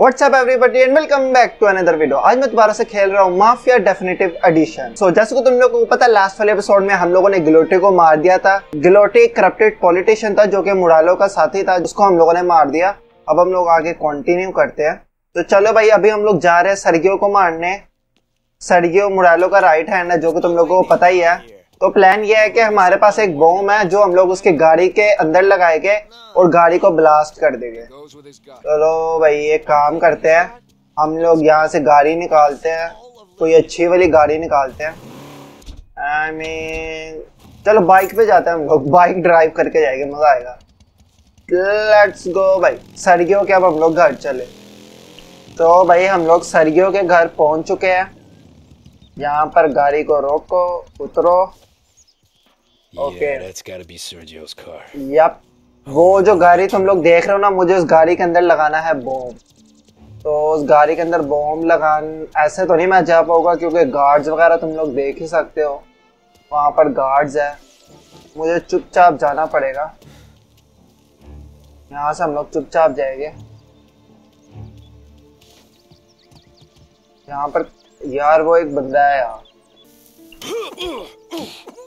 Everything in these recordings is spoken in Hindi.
What's up everybody and welcome back to another video आज मैं दोबारा से खेल रहा हूँ माफिया डेफिनेटिव एडिशन सो जैसे को तुम लोगों को पता लास्ट वाले एपिसोड में हम लोगों ने गिलोटी को मार दिया था। गिलोटी करप्टेड पॉलिटिशियन था जो कि मुरालो का साथी था, जिसको हम लोगों ने मार दिया। अब हम लोग आगे कंटिन्यू करते हैं। तो चलो भाई, अभी हम लोग जा रहे हैं सरगियो को मारने। सरगियो मुरालो का राइट हैंड है, जो कि तुम लोगों को पता ही है। तो प्लान ये है कि हमारे पास एक बॉम्ब है जो हम लोग उसके गाड़ी के अंदर लगाएँगे और गाड़ी को ब्लास्ट कर देंगे चलो भाई एक काम करते हैं। हम लोग यहाँ से गाड़ी निकालते हैं। कोई अच्छी वाली गाड़ी निकालते हैं। आई I मीन mean, चलो बाइक पे जाते हैं हम लोग। बाइक ड्राइव करके जाएँगे मज़ा आएगा। लेट्स गो भाई। सरगियो के अब हम लोग घर चले। तो भाई हम लोग सरगियो के घर पहुँच चुके हैं। यहाँ पर गाड़ी को रोको उतरो। Okay. Yeah, that's gotta be Sergio's car. Yup वो जो गाड़ी तुम लोग देख रहे हो ना मुझे उस गाड़ी के अंदर लगाना है बॉम्ब तो उस गाड़ी के अंदर बॉम्ब लगान ऐसे तो नहीं मैं जा पाऊँगा क्योंकि गार्ड्स वगैरह तुम लोग देख ही सकते हो. वहाँ पर गार्ड्स है. मुझे चुपचाप जाना पड़ेगा. यहाँ से हम लोग चुपचाप जाएँगे. यहाँ पर यार वो एक बंदा है यार.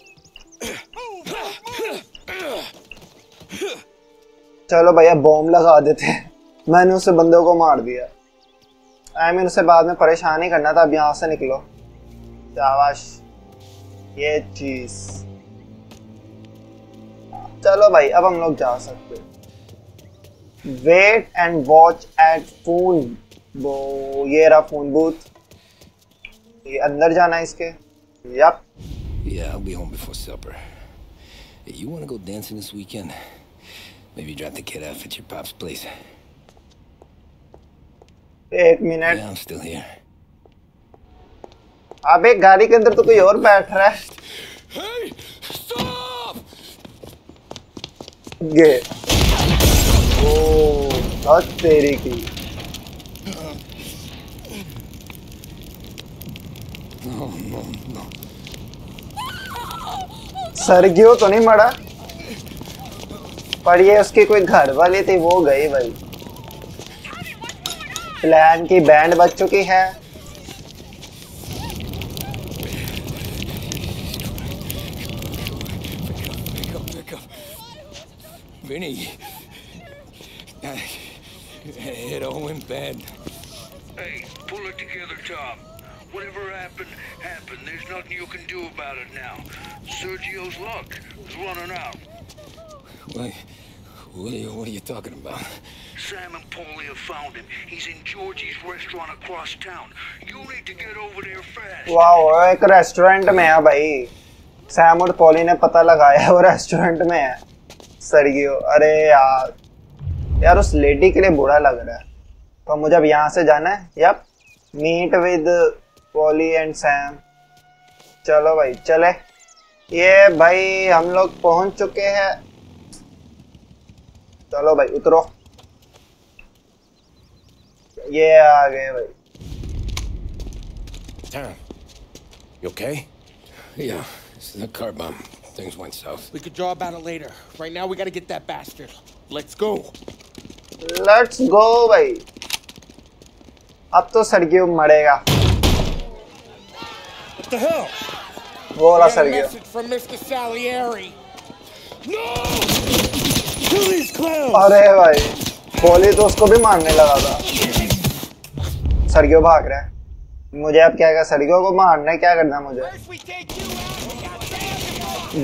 चलो भैया बॉम्ब लगा देते हैं। मैंने उसे बंदे को मार दिया। आई मीन उसे बाद में परेशान ही करना था, अब यहाँ से निकलो। शाबाश। ये चीज़। चलो भाई, अब हम लोग जा सकते wait and watch at phone वो ये रहा फ़ोन बूथ ये अंदर जाना है इसके। Yup Yeah, I'll be home before supper. Hey, you wanna go dancing this weekend? Maybe drop the kid off at your pop's place. एक minute Yeah, I'm still here. अबे गाड़ी के अंदर तो कोई और बैठ रहा है Hey, stop! गे ओ बहुत तेरी की No, no, no. सरगियो तो नहीं मरा पर ये उसकी कोई घर वाली थी वो गई भाई प्लान की बैंड बज चुकी है. Vinny. It all went bad. Hey, pull it together, Tom. There's nothing you can do about it now. Sergio's luck is running out. What, what, are you, what are you talking about? Sam and Paulie have found him. He's in Georgie's restaurant across town. You need to get over there fast. वाह एक रेस्टोरेंट में है भाई सैम और पॉली ने पता लगाया है वो रेस्टोरेंट में है सरगियो अरे यार यार उस लेडी के लिए बुरा लग रहा है तो मुझे अब यहाँ से जाना है yup meet with Polly and Sam चलो भाई चले ये भाई हम लोग पहुँच चुके हैं चलो भाई उतरो ये आ गए भाई Tom, you okay? Yeah, it's the car bomb. Things went south. We could draw about it later. Right now, we gotta get that bastard. Let's go. Let's go भाई अब तो सरगियो मरेगा What the hell? वो वाला these clowns! अरे भाई कोहली तो उसको भी मारने लगा था सरगियो भाग रहा है मुझे अब क्या क्या सरगियो को मारना है क्या करना है मुझे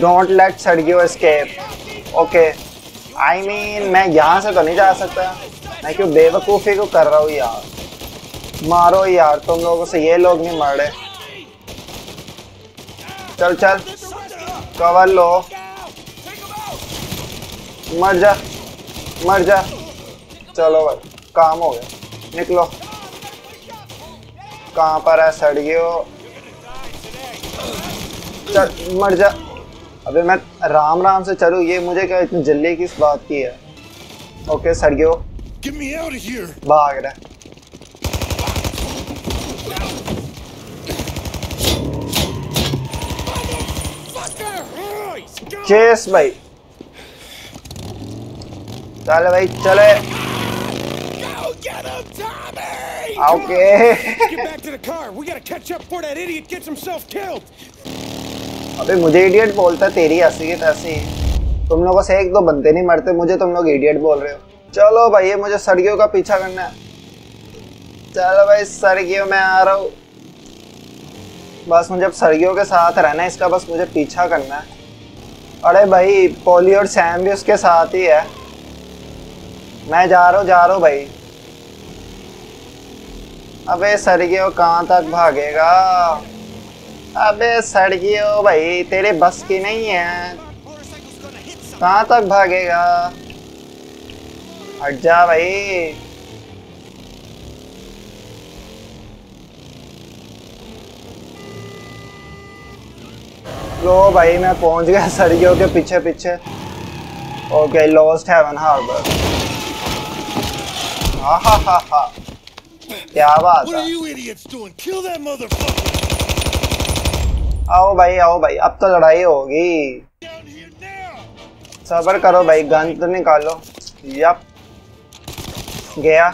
don't let Sergio escape okay I mean मैं यहाँ से तो नहीं जा सकता। मैं क्यों बेवकूफ़ी को कर रहा हूँ यार? मारो यार तुम लोगों से ये लोग नहीं मर रहे। चल चल। कवर लो। मर जा मर जा। चलो भाई काम हो गया। निकलो। कहाँ पर है? सड़गियो चल मर जा। अबे मैं राम राम से चलू ये मुझे क्या इतनी जल्दी किस बात की है? Okay of here! भाग रहा है Fucker! चेस भाई चल भाई चले Go get him, Tommy! Hey! Okay Get back to the car. We gotta catch up that idiot gets himself killed. अबे मुझे इडियट बोलता तेरी हँसी की तैसी तुम लोगों से एक दो बंदे नहीं मरते मुझे तुम लोग इडियट बोल रहे हो। चलो भाई ये मुझे सड़कियों का पीछा करना है। चलो भाई सड़कियों में आ रहा हूँ। बस मुझे अब सड़कियों के साथ रहना है इसका बस मुझे पीछा करना है। अरे भाई पोली और सैम भी उसके साथ ही है। मैं जा रहा हूँ, जा रहा हूँ भाई। अबे सड़कियों कहाँ तक भागेगा? अबे सड़कियों भाई, तेरे बस की नहीं है। कहाँ तक भागेगा? हट जा भाई। लो भाई मैं पहुँच गया सड़कियों के पीछे पीछे। ओके लॉस्ट हेवन हार्बर हा हा हा हा। क्या बात है! आओ भाई आओ भाई। अब तो लड़ाई होगी! सबर करो भाई गन तो निकालो। यप गया।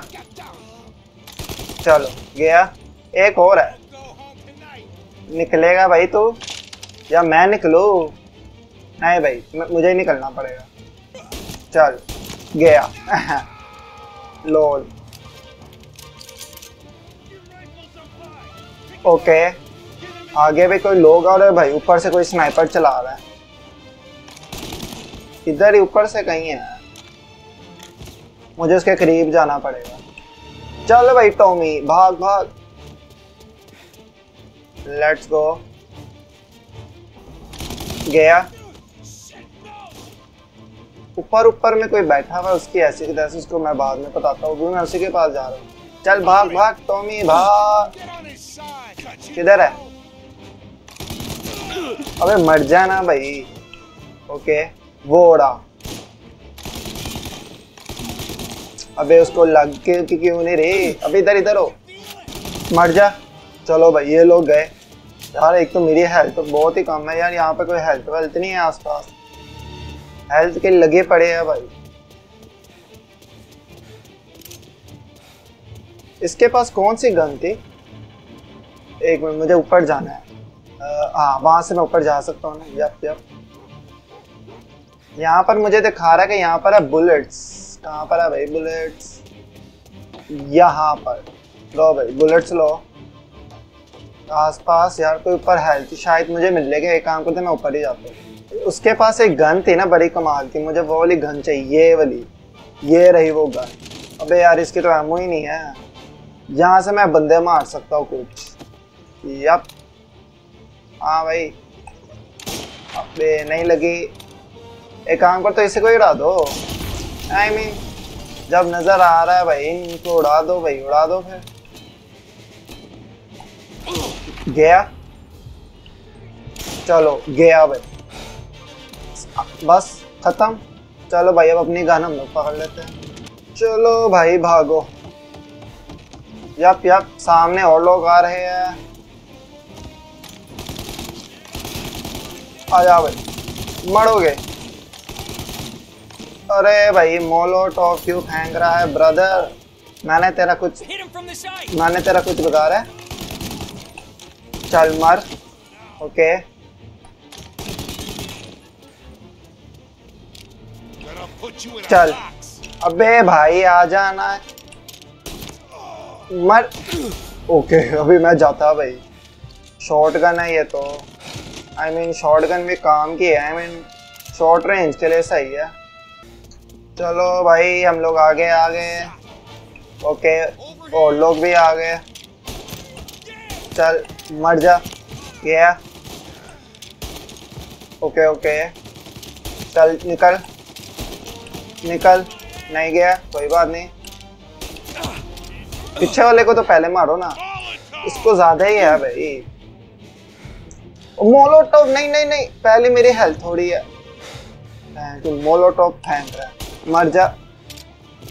चलो गया। एक और है. निकलेगा भाई तू। या मैं निकलू? नहीं भाई मुझे ही निकलना पड़ेगा। चल, गया। लोल ओके आगे भी कोई लोग रहे भाई, ऊपर से कोई स्नाइपर चला रहा है। इधर ही ऊपर से कहीं है। मुझे उसके करीब जाना पड़ेगा। चल भाई टॉमी भाग भाग। लेट्स गो गया। ऊपर ऊपर में कोई बैठा हुआ उसकी ऐसी की उसको मैं बाद में बताता हूँ। मैं उसी के पास जा रहा हूँ। चल, भाग भाग, टॉमी, भाग. किधर है? अबे, मर जा ना भाई। ओके, वो उड़ा। अबे, उसको लग के क्यों नहीं रे अबे, इधर इधर हो। मर जा। चलो भाई, ये लोग गए। यार, एक तो मेरी हेल्थ तो बहुत ही कम है यार, यहाँ पे कोई हेल्थ वेल्थ नहीं है आसपास। हेल्थ के लगे पड़े हैं भाई। इसके पास कौन सी गन थी? एक मिनट, मुझे ऊपर जाना है। हाँ वहाँ से मैं ऊपर जा सकता हूँ ना? यप यप यहाँ पर मुझे दिखा रहा है कि यहाँ पर है बुलेट्स कहाँ पर है भाई बुलेट्स यहाँ पर। लो भाई बुलेट्स लो। आसपास यार कोई ऊपर हेल्थ शायद मुझे मिल लेगा एक काम करते मैं ऊपर ही जाता हूँ। उसके पास एक गन थी ना बड़ी कमाल की मुझे वो वाली गन चाहिए ये वाली। ये रही वो गन अबे यार इसकी तो एमओ ही नहीं है। यहाँ से मैं बंदे मार सकता हूँ कुछ। यप हाँ भाई। अबे नहीं लगी। एक काम कर तो इसे को ही उड़ा दो। आई I मीन mean, जब नज़र आ रहा है भाई इनको उड़ा दो भाई उड़ा दो फिर। गया। चलो गया भाई बस खत्म। चलो भाई अब अपनी गन हम लोग पकड़ लेते हैं। चलो भाई भागो। यप यप सामने और लोग आ रहे हैं। आ जा भाई। मरोगे। अरे भाई मोलो टॉप क्यों फेंक रहा है ब्रदर मैंने तेरा कुछ. मैंने तेरा कुछ बता रहा है। In a चल. अबे भाई, आ जाना है। मर ओके अभी मैं जाता भाई। शॉर्ट गन है ये तो। आई मीन शॉर्ट गन भी काम की है आई मीन शॉर्ट रेंज के लिए सही है। चलो भाई, हम लोग आगे आ गए ओके और लोग भी आ गए चल। मर जा। गया ओके ओके। चल, निकल। निकल। नहीं गया, कोई बात नहीं। पीछे वाले को तो पहले मारो ना। इसको ज़्यादा ही है भाई। मोलोटॉप, नहीं नहीं नहीं। पहले मेरी हेल्थ थोड़ी है। मोलोटॉप फेंक रहा है। मर जा।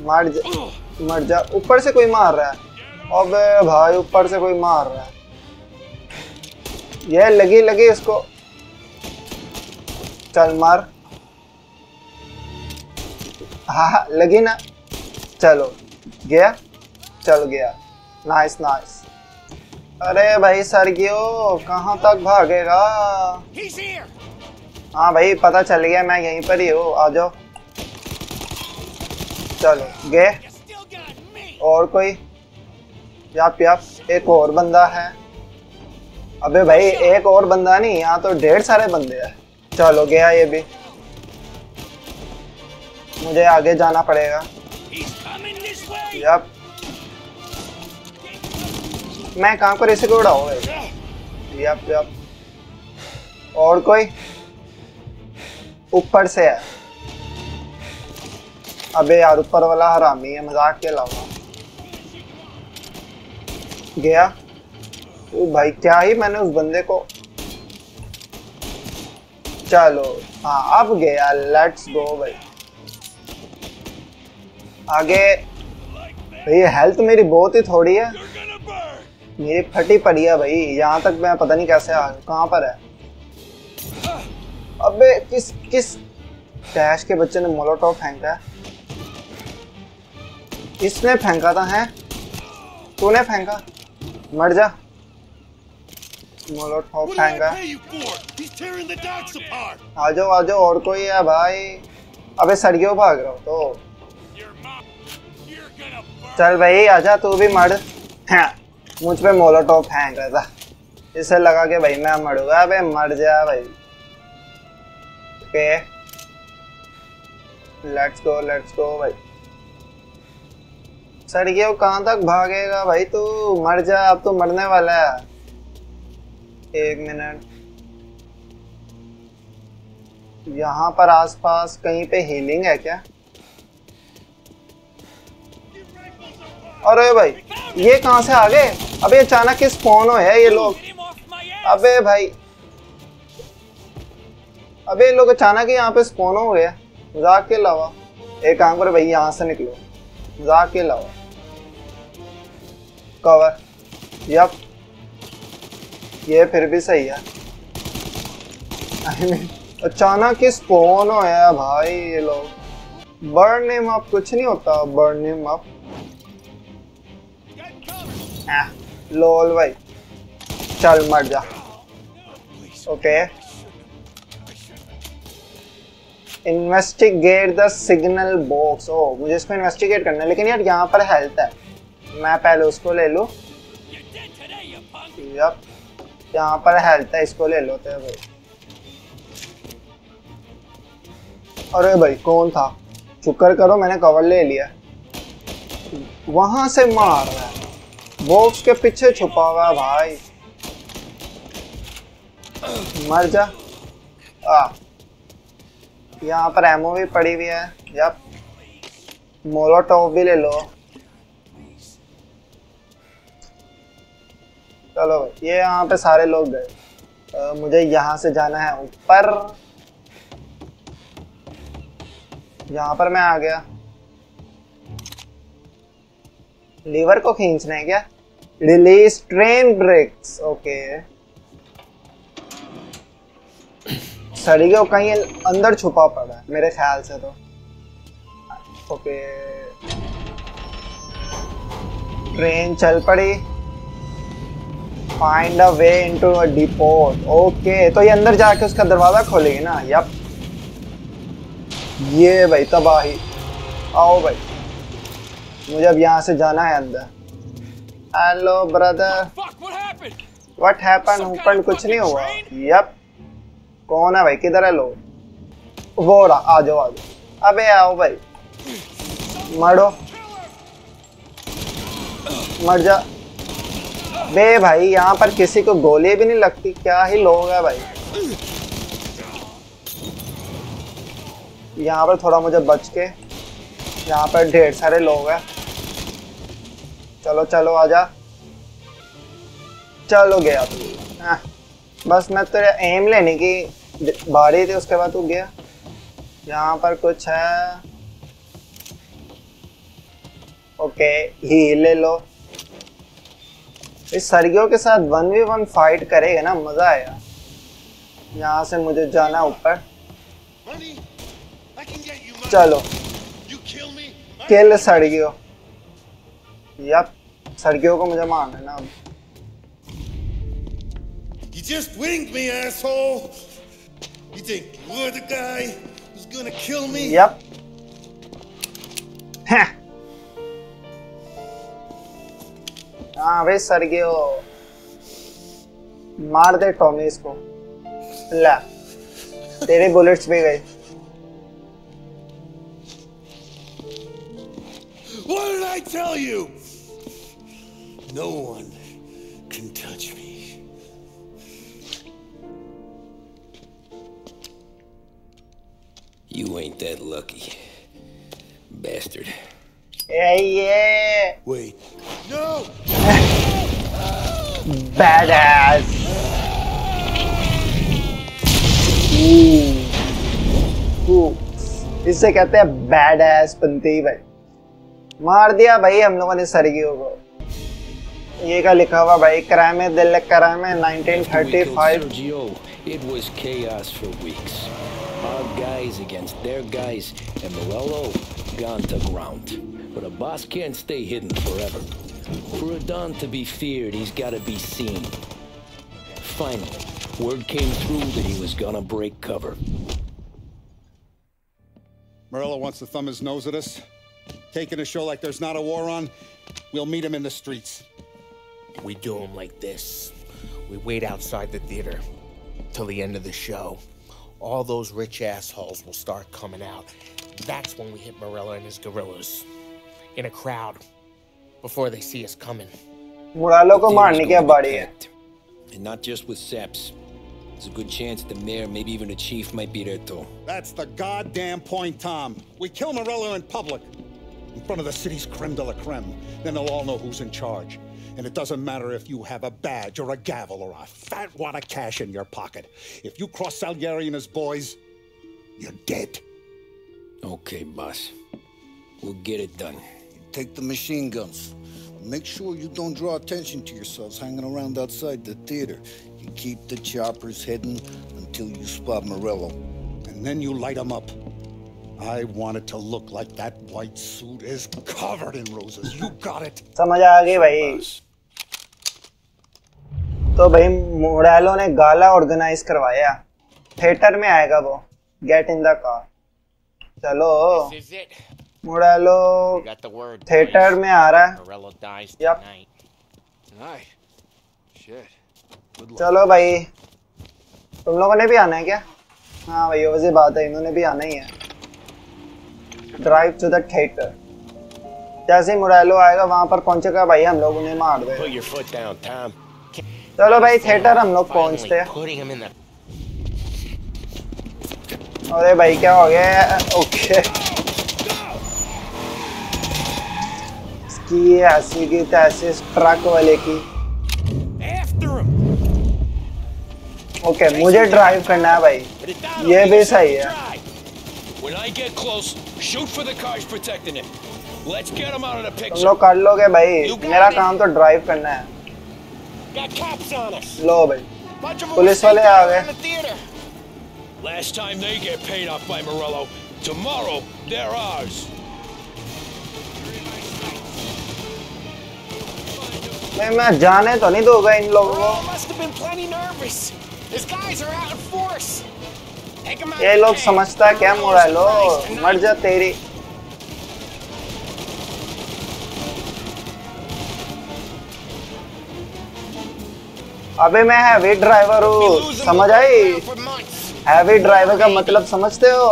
मर जा। मर जा। ऊपर से कोई मार रहा है। अबे भाई, ऊपर से कोई मार रहा है। ये लगी लगी इसको। चल मार। हाँ हाँ, लगी ना। चलो गया? चल गया। नाइस नाइस अरे भाई सरगियो कहाँ तक भागेगा? हाँ भाई पता चल गया मैं यहीं पर ही हूँ। आ जाओ। चलो गए! और कोई? यप यप एक और बंदा है। अबे भाई एक और बंदा नहीं यहाँ तो ढेर सारे बंदे हैं। चलो गया ये भी। मुझे आगे जाना पड़ेगा! यप मैं कहाँ पर इसे को उड़ाऊँ यप और कोई? ऊपर से है। अबे यार ऊपर वाला हरामी है मज़ाक के अलावा। गया? ओ भाई, क्या ही मैंने उस बंदे को चलो हाँ अब गया लेट्स गो भाई। आगे, भाई हेल्थ मेरी बहुत ही थोड़ी है! मेरी फटी पड़ी है भाई, यहाँ तक मैं पता नहीं कैसे आ कहाँ पर है। अबे, किस किस डैश के बच्चे ने मोलोटॉप फेंका है? इसने फेंका था, है? तूने फेंका? मर जा मोलोटॉप What did I फेंका pay you for? He's tearing the docks apart! आ जाओ आ जाओ और कोई है भाई? अबे सड़ियों भाग रहा हो तो! चल भाई आजा तू भी मर। हाँ, मुझ पे मोलोटॉप फेंक रहा था इसे लगा के भाई मैं मरूँगा। अबे मर जा भाई। Okay. Let's go let's go भाई। सर ये कहाँ तक भागेगा भाई तू? मर जा अब तो मरने वाला है। एक मिनट। यहाँ पर आसपास कहीं पे हीलिंग है क्या? अरे भाई, ये कहाँ से आ गए? अबे अचानक किस फ़ोन हो है ये लोग! अबे भाई। अबे लोग अचानक यहाँ पे स्पॉन हो गए। मज़ाक के अलावा। एक काम करो भाई, यहाँ से निकलो। मज़ाक के अलावा। कवर यप ये फिर भी सही है। अचानक ही स्पॉन हो है भाई ये लोग। बर्न हिम अप कुछ नहीं होता बर्न हिम अप लोल भाई। चल, मर जा। Okay investigate the signal box ओ मुझे इसको इन्वेस्टिगेट करना है, लेकिन यार यहाँ पर हेल्थ है। मैं पहले उसको ले लूँ! यप यहाँ पर हेल्थ है, इसको ले लो तो भाई। अरे भाई, कौन था? शुक्र करो, मैंने कवर ले लिया। वहाँ से मार रहा है। बॉक्स के पीछे छुपा हुआ है भाई। मर जा। आ। यहाँ पर एमओ भी पड़ी हुई है। यप मोलोटॉप भी ले लो। चलो ये यहाँ पे सारे लोग गए। अ, मुझे यहाँ से जाना है ऊपर। यहाँ पर मैं आ गया। लीवर को खींचना है क्या? रिलीज़ ट्रेन ब्रेक्स ओके सड़ी को कहीं अंदर छुपा पड़ा है मेरे ख्याल से तो। ओके ट्रेन चल पड़ी। Find a way into a depot okay तो ये अंदर जाके उसका दरवाज़ा खोलेगी ना? यप ये भाई तबाही। आओ भाई। मुझे अब यहाँ से जाना है अंदर। Hello brother Fuck, what happened? What happen ऊपर कुछ नहीं हुआ। यप कौन है भाई? किधर है लोग? वो रहा। आ जाओ आ जाओ। अबे आओ भाई। मरो। मर जा। बे भाई यहाँ पर किसी को गोली भी नहीं लगती। क्या ही लोग है भाई। यहाँ पर थोड़ा मुझे बच के यहाँ पर ढेर सारे लोग हैं। चलो चलो आजा। चलो गया तू। हाँ, बस मैं तेरे एम लेने की बारी थी उसके बाद तू गया। यहाँ पर कुछ है। ओके ही ले लो। इस सरगियों के साथ वन वी वन फाइट करेगा ना मज़ा आएगा। यहाँ से मुझे जाना ऊपर। चलो। खेल सड़गियों या सड़गियों को मुझे मान है ना अब। हाँ भाई सर्गियो मार दे टॉमी इसको ला तेरे बुलेट्स भी गए What did I tell you? No one can touch me. You ain't that lucky. Bastard. yeah. Wait. कहते हैं बैडेस पंती भाई। मार दिया भाई हम लोगों ने सरगियो को। ये का लिखा हुआ भाई? क्राइम है दिल क्राइम है 1935 जियो it was chaos for weeks our guys against their guys and Morello gone But a boss can't stay hidden forever. For a Don to be feared, he's got to be seen. Finally, word came through that he was gonna break cover. Morello wants to thumb his nose at us. Taking a show like there's not a war on, we'll meet him in the streets. We do him like this. We wait outside the theater till the end of the show. All those rich assholes will start coming out. That's when we hit Morella and his gorillas In a crowd. Before they see us coming. मुरालो को The मारने theater's की gonna अब be बारी है packed. And not just with Seps. There's a good chance the mayor, maybe even the chief, might be there too. That's the goddamn point, Tom. We kill Morello in public. In front of the city's creme de la creme. Then they'll all know who's in charge. And it doesn't matter if you have a badge or a gavel or a fat wad of cash in your pocket. If you cross Salieri and his boys, you're dead. Okay, boss. We'll get it done. Take the machine guns. Make sure you don't draw attention to yourselves hanging around outside the theater. You keep the choppers hidden until you spot Morello. And then you light them up. I want it to look like that white suit is covered in roses. You got it. समझ आ गई भाई तो भाई मोडालो ने गाला ऑर्गेनाइज करवाया थिएटर में आएगा वो गेट इन द कार चलो This is it. Word. Theatre में आ रहा है। Morello Yep. चलो भाई। तुम लोगों ने भी आना है क्या? हाँ भाई वैसे बात है इन्होंने भी आना ही है। ड्राइव टू द थिएटर जैसे ही मुरालो आएगा वहाँ पर पहुंचेगा भाई हम लोग उन्हें मार दे. चलो भाई थिएटर हम लोग पहुँचते हैं। अरे भाई क्या हो गया? ओके। किए हँसी की तैसे ट्रक वाले की। ओके मुझे ड्राइव करना है भाई। ये भी सही है। लो कर लोगे भाई। मेरा काम तो ड्राइव करना है। लो भाई। पुलिस वाले आ गए। Last time they get paid off by Morello, tomorrow they're ours. मैं मैं जाने तो नहीं दूँगा इन लोगों को। ये लोग समझता क्या मुड़ा लो मर जा तेरी। अभी मैं हैवी ड्राइवर हूँ समझ आई? हैवी ड्राइवर का मतलब समझते हो?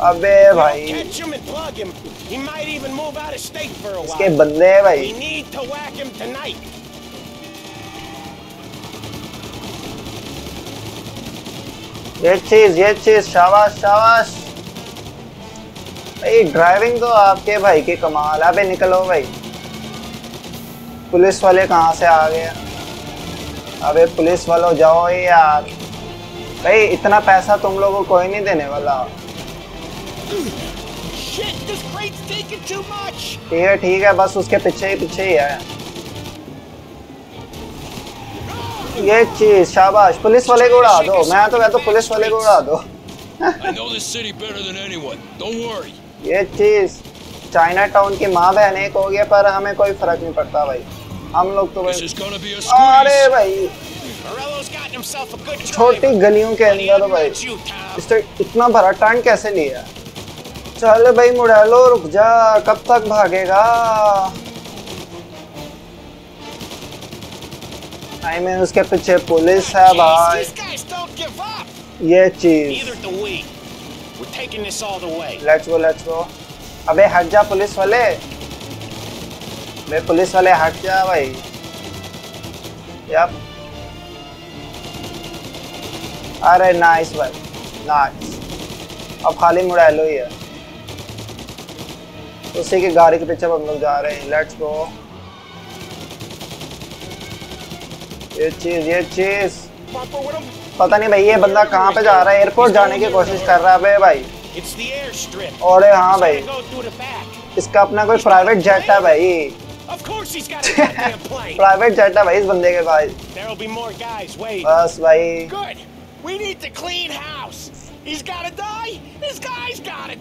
अबे भाई। इसके बंदे भाई। ये चीज़ ये चीज़ शाबाश शाबाश। भाई ड्राइविंग तो आपके भाई के कमाल अबे निकलो भाई। पुलिस वाले कहाँ से आ गए? अबे पुलिस वालों जाओ यार। भाई इतना पैसा तुम लोगों को कोई नहीं देने वाला। ठीक है ठीक है बस उसके पीछे ही पीछे ही है। ये चीज़ शाबाश पुलिस वाले को उड़ा दो। मैं तो मैं तो पुलिस वाले को उड़ा दो। ये चीज़ चाइना टाउन की माँ बहन एक हो गया पर हमें कोई फ़र्क नहीं पड़ता भाई। हम लोग तो भाई अरे भाई। छोटी गलियों के अंदर भाई तो इतना भरा टैंक कैसे लिया? चल भाई मुड़ा लो रुक जा कब तक भागेगा? आई मीन उसके पीछे पुलिस है भाई. ये चीज़. लेट्स गो लेट्स गो अबे हट जा पुलिस वाले। बे पुलिस वाले हट जा भाई। यप अरे नाइस भाई। नाइस अब खाली मुड़ैलो ही है। उसी की गाड़ी के पीछे हम लोग जा रहे हैं। लेट्स गो ये चीज़ ये चीज़। पता नहीं भाई ये बंदा कहाँ पे जा रहा है? एयरपोर्ट जाने की कोशिश कर रहा है भाई। और हाँ भाई। इसका अपना कोई प्राइवेट जेट है भाई। प्राइवेट जेट है भाई इस बंदे के पास। बस भाई।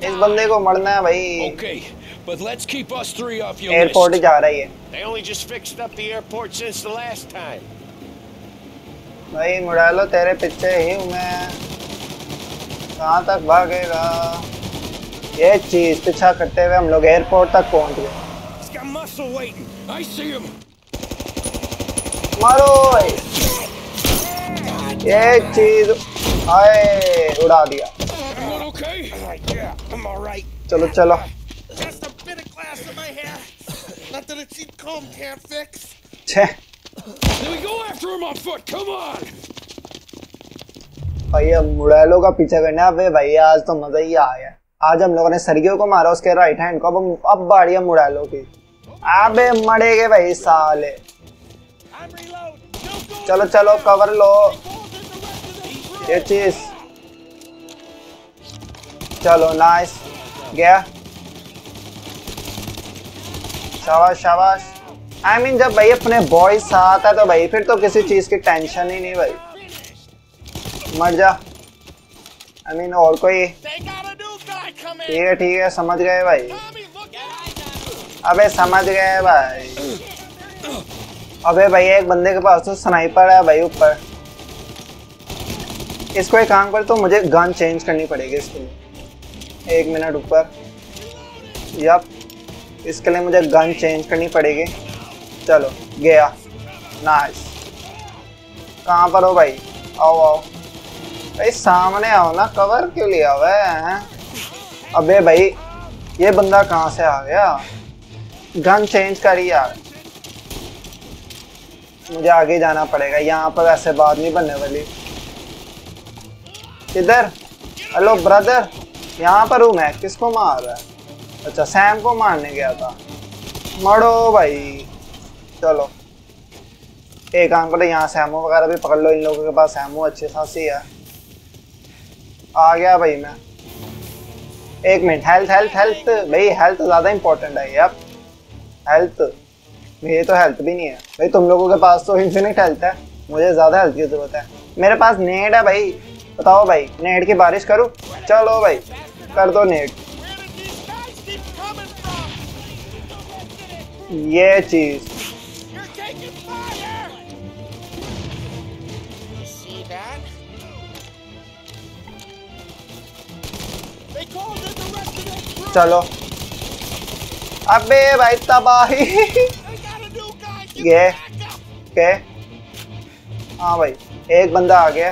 इस बंदे को मरना है भाई. But let's keep us three off your he list. जा रही है They only just fixed up the airport since the last time. भाई मुड़ा लो तेरे पीछे ही हूँ मैं कहाँ तक भागेगा ये चीज़ पीछा करते हुए हम लोग एयरपोर्ट तक पहुँच गए He's got muscle waiting. I see him. मारो ये चीज़ आए उड़ा दिया okay? Yeah, right. चलो चलो Nothing a cheap comb can't fix. छे Then we go after him on foot. Come on. भाई अब मुड़ैलो का पीछा करना है अबे भाई आज तो मज़ा ही आ गया आज हम लोगों ने सरगियो को मारा उसके राइट हैंड को अब अब बाड़ी है मुड़ैलो की अबे मरेगे भाई साले I'm reloading. No go. चलो चलो कवर लो ये चीज़ चलो नाइस गया शाबाश शाबाश। आई मीन जब भाई अपने बॉयज़ साथ है तो भाई फिर तो किसी चीज़ की टेंशन ही नहीं भाई। मर जा। आई I मीन mean, और कोई. ठीक है ठीक है समझ गए भाई. अबे समझ गए भाई। अबे भाई एक बंदे के पास तो स्नाइपर है भाई ऊपर। इसको एक काम कर तो मुझे गन चेंज करनी पड़ेगी इसके लिए। एक मिनट ऊपर। यप इसके लिए मुझे गन चेंज करनी पड़ेगी। चलो, गया। नाइस कहाँ पर हो भाई? आओ आओ। भाई, सामने आओ ना कवर क्यों लिया हुआ है अबे भाई, ये बंदा कहाँ से आ गया? गन चेंज कर यार। मुझे आगे जाना पड़ेगा, यहाँ पर ऐसे बात नहीं बनने वाली। किधर? हेलो ब्रदर यहाँ पर हूँ मैं, किसको मार रहा है? अच्छा सैम को मारने गया था। मरो भाई। चलो। एक काम करो, यहाँ सैमो वगैरह भी पकड़ लो। इन लोगों के पास सैमो अच्छी खासी है आ गया भाई मैं। एक मिनट। हेल्थ हेल्थ हेल्थ भाई हेल्थ ज़्यादा इंपॉर्टेंट है यार। हेल्थ मेरी तो हेल्थ भी नहीं है। भाई, तुम लोगों के पास तो इन्फिनिट हेल्थ है। मुझे ज़्यादा हेल्थ की ज़रूरत है। मेरे पास नेट है भाई। बताओ भाई, नेट की बारिश करूँ? चलो भाई, कर दो net Where did these guys keep coming from? ये चीज़ You're taking fire. You see that? They called in the rest of their crew. चलो। अबे भाई तबाही। ये. के? हाँ भाई एक बंदा आ गया।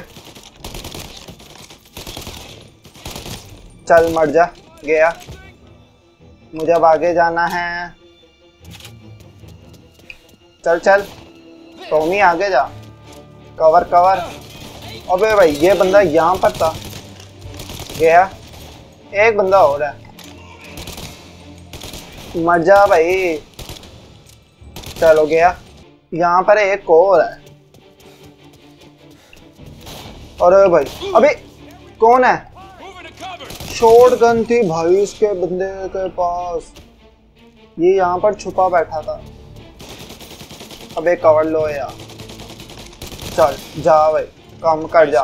चल मर जा। गया। मुझे अब आगे जाना है। चल चल। टॉमी आगे जा। Cover cover. अबे भाई, ये बंदा यहाँ पर था। गया एक बंदा और है। मर जा भाई। चलो, गया। यहाँ पर एक और है। अरे भाई, अबे, कौन है. शॉर्ट गन थी भाई उसके बंदे के पास। ये यहाँ पर छुपा बैठा था। अबे कवर लो यार। चल जा भाई कम कर जा.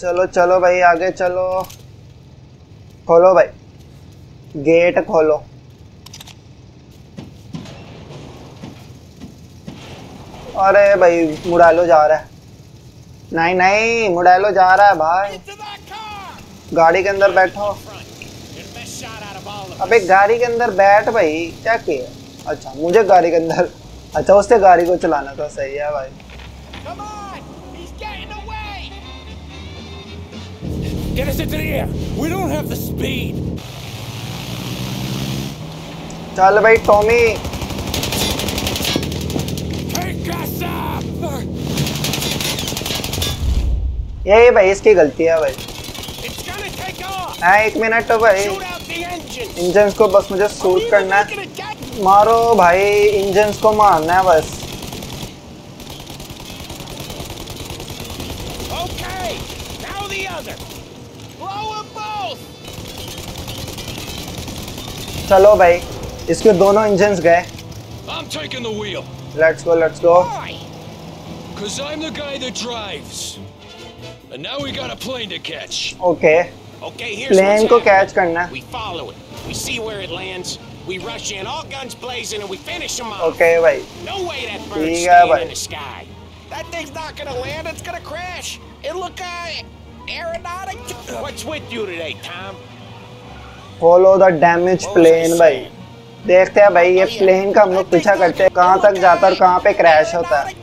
चलो चलो भाई आगे चलो। खोलो भाई। गेट खोलो। अरे भाई मुड़ालो जा रहा है। नहीं नहीं मुड़ालो जा रहा है भाई। गाड़ी के अंदर बैठो। अबे गाड़ी के अंदर बैठ भाई क्या किया अच्छा मुझे गाड़ी के अंदर अच्छा उससे गाड़ी को चलाना था सही है भाई Get us into the air. We don't have the speed. चल भाई टॉमी. यही भाई इसकी गलती है भाई. हाँ एक मिनट तो भाई इंजन को बस मुझे सूट करना है। मारो भाई इंजन को मारना है बस। चलो भाई इसके दोनों इंजन गए। Let's go let's go Cuz I'm the guy that drives. And now we got a plane to catch. Okay. Okay, here's plane को. कैच करना We follow it. We see where it lands. We rush in, all guns blazing, and we finish them off. Okay भाई No way that bird's staying in the sky. That thing's not gonna land. It's gonna crash. It look uh, aeronautic. What's with you today, Tom? Follow the damage plane भाई देखते हैं भाई ये प्लेन का हम लोग पीछा करते हैं कहाँ तक जाता है और कहाँ पे क्रैश होता है?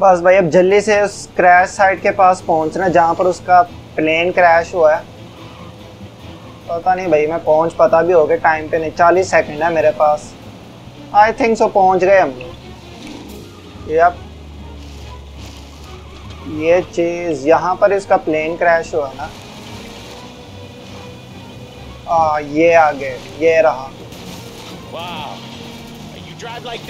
बस भाई अब जल्दी से उस क्रैश साइट के पास पहुँचना है, जहाँ पर उसका प्लेन क्रैश हुआ है पता नहीं भाई मैं पहुँच पता भी हो गया टाइम पे नहीं। चालीस सेकंड है मेरे पास। आई थिंक सो पहुँच गए हम लोग। यप ये चीज़ यहाँ पर इसका प्लेन क्रैश हुआ ना। आ, ये आ गए ये रहा। Wow. Like?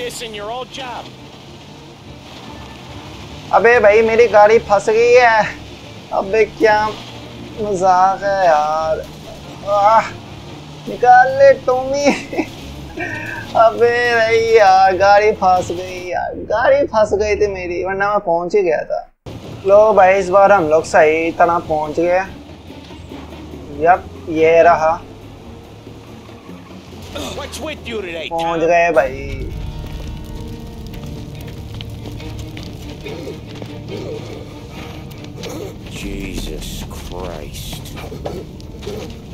अबे भाई मेरी गाड़ी फंस गई है। अबे क्या मज़ाक है यार। निकाल ले टोमी। अबे भाई यार गाड़ी फंस गई यार गाड़ी फंस गई थी मेरी वरना मैं पहुँच ही गया था। लो भाई इस बार हम लोग सही तरह पहुँच गए। यप ये रहा। पहुँच गए भाई। Jesus Christ.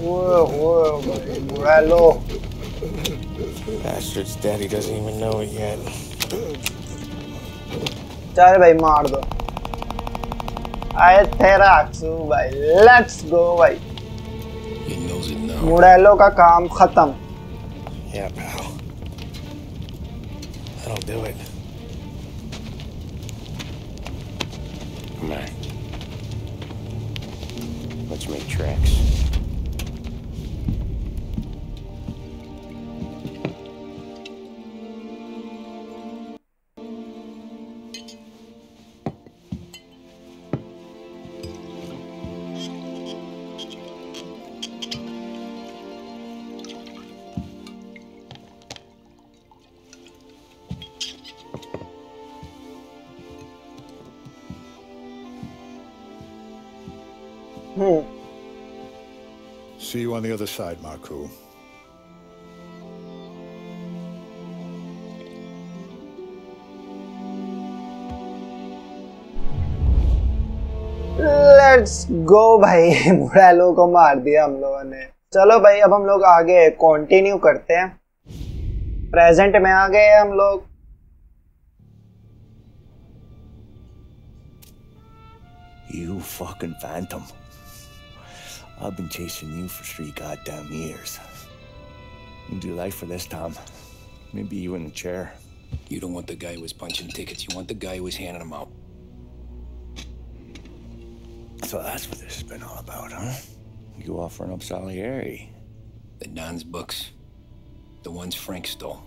वो वो भाई बुरा लो Bastard's daddy doesn't even know it yet. चल भाई मार दो आए तेरा अक्सू भाई लेट्स गो भाई He knows it now. मुड़ेलो का काम खत्म Yeah, pal. That'll do it. Come on. Let's make tracks. See you on the other side, Marku. Let's go भाई मुड़ेलो को मार दिया हम लोगों ने चलो भाई अब हम लोग आगे कंटिन्यू करते हैं प्रेजेंट में आ गए हम लोग You fucking phantom. I've been chasing you for three goddamn years. You do life for this, Tom. Maybe you in a chair. You don't want the guy who was punching tickets. You want the guy who was handing them out. So that's what this has been all about, huh? You offering up Salieri. The Don's books. The ones Frank stole.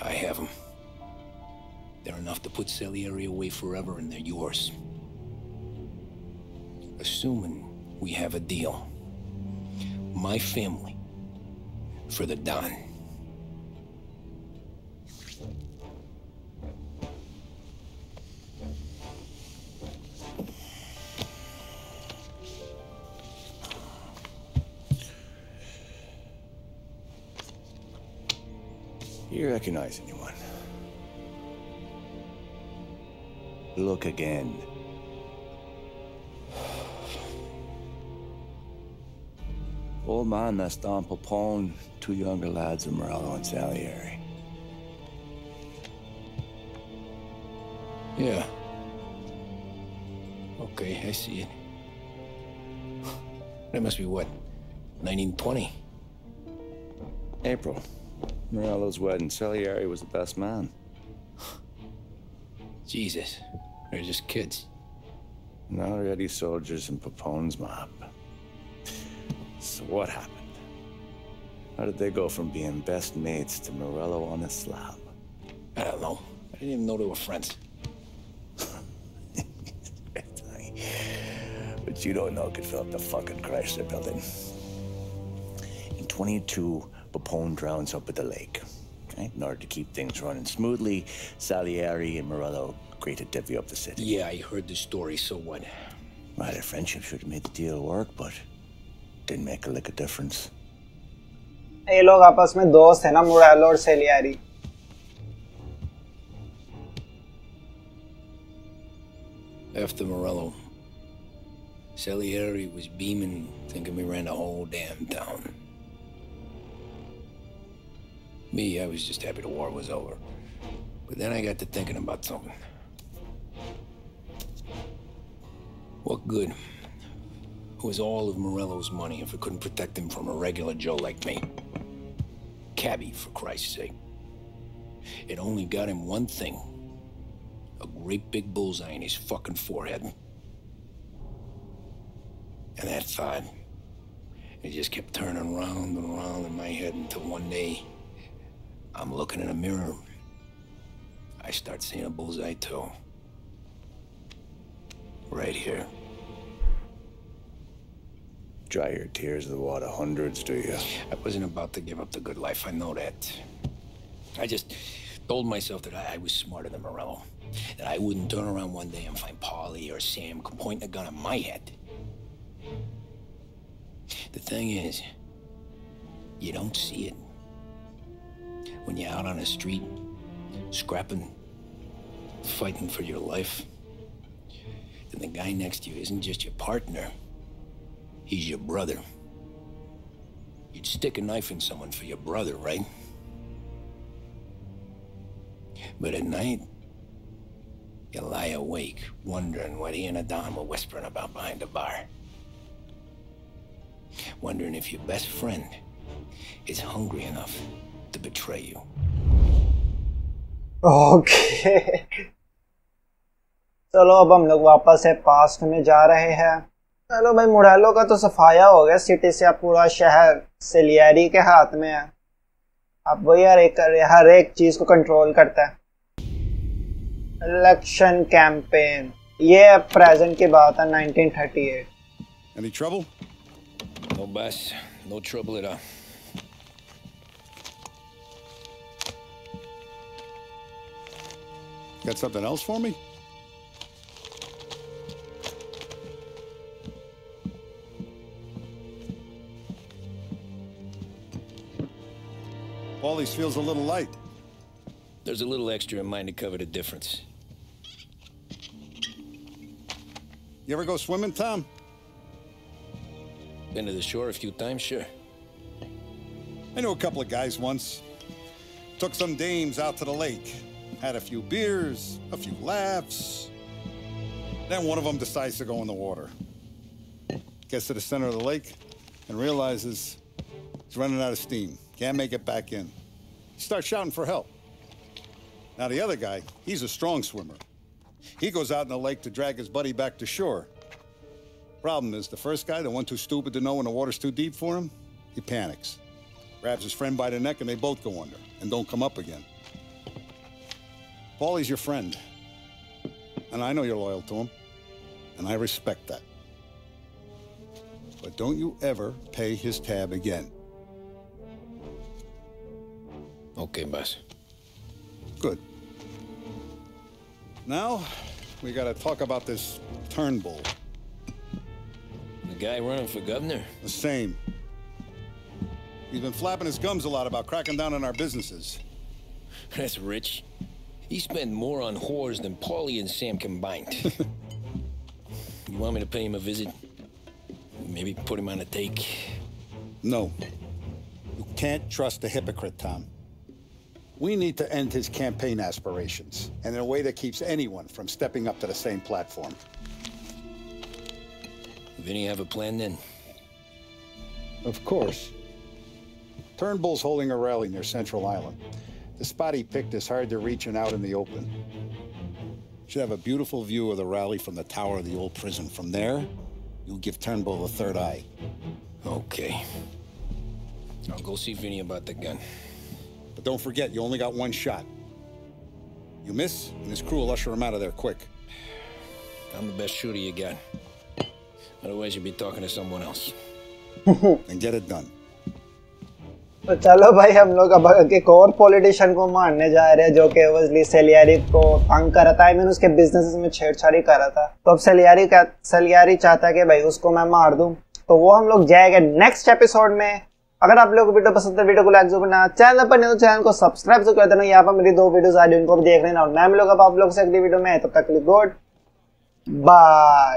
I have them. They're enough to put Salieri away forever, and they're yours. Assuming we have a deal. My family for the Don. You recognize anyone? Look again. Old man, that's Don Popone, two younger lads of Morello and Salieri. Yeah. Okay, I see it. That must be what? 1920? April. Morello's wedding. Salieri was the best man. Jesus. They're just kids. Now already soldiers in Papone's mob. So what happened? How did they go from being best mates to Morello on a slab? I don't know. I didn't even know they were friends. But you don't know could fill up the fucking Chrysler building. In 22, Papone drowns up at the lake. Right? In order to keep things running smoothly, Salieri and Morello agreed to divvy up the city. Yeah, I heard the story, so what? Well, their friendship should have made the deal work, but didn't make a lick of difference. ये लोग आपस में दोस्त है ना मुरालो और सेलियारी After Morello, Salieri was beaming, thinking we ran the whole damn town. Me, I was just happy the war was over. But then I got to thinking about something. What good was all of Morello's money if it couldn't protect him from a regular Joe like me? Cabby, for Christ's sake. It only got him one thing. A great big bullseye in his fucking forehead. And that thought, it just kept turning round and round in my head until one day, I'm looking in a mirror. I start seeing a bullseye too. Right here. Dry your tears the water hundreds, do you? I wasn't about to give up the good life, I know that. I just told myself that I, I was smarter than Morello. That I wouldn't turn around one day and find Polly or Sam pointing a gun at my head. The thing is, you don't see it. When you're out on the street, scrapping, fighting for your life, then the guy next to you isn't just your partner, he's your brother. You'd stick a knife in someone for your brother, right? But at night, you lie awake, wondering what he and Adon were whispering about behind the bar. Wondering if your best friend is hungry enough to betray you. Okay चलो अब हम लोग वापस से पास्ट में जा रहे हैं चलो भाई मुड़ैलो का तो सफाया हो गया सिटी से अब पूरा शहर सिलियरी के हाथ में है अब वही हर एक हर एक चीज़ को कंट्रोल करता है इलेक्शन कैंपेन ये प्रेजेंट की बात है 1938 Any trouble? No, boss. No trouble at all. Got something else for me? Paulie's feels a little light. There's a little extra in mine to cover the difference. You ever go swimming, Tom? Been to the shore a few times, sure. I knew a couple of guys once. Took some dames out to the lake. Had a few beers, a few laughs. Then one of them decides to go in the water. Gets to the center of the lake and realizes he's running out of steam. Can't make it back in. Starts shouting for help. Now the other guy, he's a strong swimmer. He goes out in the lake to drag his buddy back to shore. Problem is, the first guy, the one too stupid to know when the water's too deep for him, he panics. Grabs his friend by the neck and they both go under and don't come up again. Paulie's your friend. And I know you're loyal to him. And I respect that. But don't you ever pay his tab again. Okay, boss. Good. Now, we gotta talk about this Turnbull. The guy running for governor? The same. He's been flapping his gums a lot about cracking down on our businesses. That's rich. He spent more on whores than Paulie and Sam combined. you want me to pay him a visit? Maybe put him on a take? No. You can't trust a hypocrite, Tom. We need to end his campaign aspirations, and in a way that keeps anyone from stepping up to the same platform. Vinny have a plan then? Of course. Turnbull's holding a rally near Central Island. The spot he picked is hard to reach and out in the open. Should have a beautiful view of the rally from the tower of the old prison. From there, you'll give Turnbull a third eye. Okay. I'll go see Vinny about the gun. But don't forget, you only got one shot. You miss, and his crew will usher him out of there quick. I'm the best shooter you got. Otherwise, you'd be talking to someone else. and get it done. तो चलो भाई हम लोग अब एक और पॉलिटिशियन को मारने जा रहे हैं जो कि वजली सेलियारी को तंग कर रहा था आई मीन उसके बिज़नेस में छेड़छाड़ी कर रहा था तो अब सेलियारी का सेलियारी चाहता है कि भाई उसको मैं मार दूँ तो वो हम लोग जाएँगे नेक्स्ट एपिसोड में अगर आप लोग को वीडियो पसंद है, वीडियो को लाइक ज़रूर करना। चैनल पर नहीं तो चैनल को सब्सक्राइब ज़रूर कर देना। यहाँ पर मेरी दो वीडियोस आ रही उनको भी देख लेना। और मैं लोग अब आप लोग से अगली वीडियो में। तब तक गुड बाय